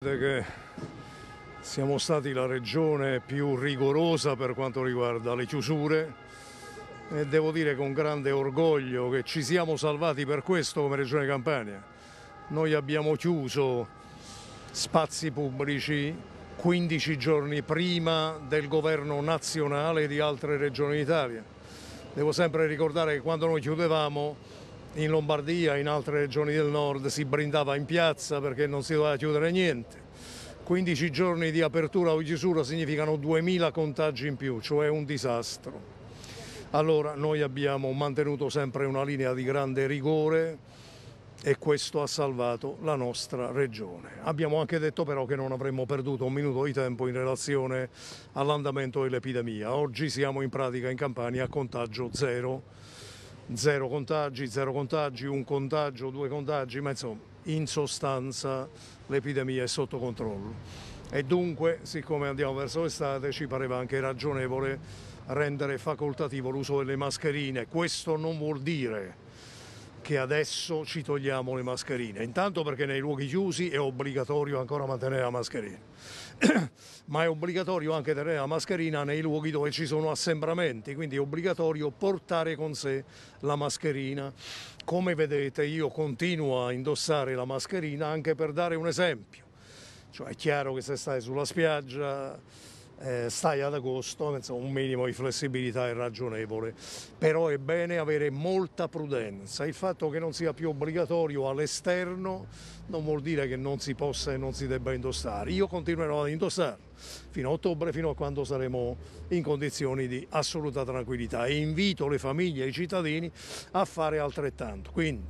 che siamo stati la regione più rigorosa per quanto riguarda le chiusure e devo dire con grande orgoglio che ci siamo salvati per questo come Regione Campania. Noi abbiamo chiuso spazi pubblici 15 giorni prima del governo nazionale di altre regioni d'Italia. Devo sempre ricordare che quando noi chiudevamo in Lombardia, in altre regioni del nord, si brindava in piazza perché non si doveva chiudere niente. 15 giorni di apertura o chiusura significano 2000 contagi in più, cioè un disastro. Allora noi abbiamo mantenuto sempre una linea di grande rigore e questo ha salvato la nostra regione. Abbiamo anche detto però che non avremmo perduto un minuto di tempo in relazione all'andamento dell'epidemia. Oggi siamo in pratica in Campania a contagio zero zero contagi, zero contagi, un contagio, due contagi, ma insomma in sostanza l'epidemia è sotto controllo. E dunque, siccome andiamo verso l'estate, ci pareva anche ragionevole rendere facoltativo l'uso delle mascherine. Questo non vuol dire che adesso ci togliamo le mascherine. Intanto perché nei luoghi chiusi è obbligatorio ancora mantenere la mascherina, ma è obbligatorio anche tenere la mascherina nei luoghi dove ci sono assembramenti, quindi è obbligatorio portare con sé la mascherina. Come vedete io continuo a indossare la mascherina anche per dare un esempio. Cioè è chiaro che se stai sulla spiaggia eh, stai ad agosto, insomma, un minimo di flessibilità è ragionevole, però è bene avere molta prudenza. Il fatto che non sia più obbligatorio all'esterno non vuol dire che non si possa e non si debba indossare. Io continuerò ad indossarlo fino a ottobre, fino a quando saremo in condizioni di assoluta tranquillità e invito le famiglie e i cittadini a fare altrettanto. Quindi,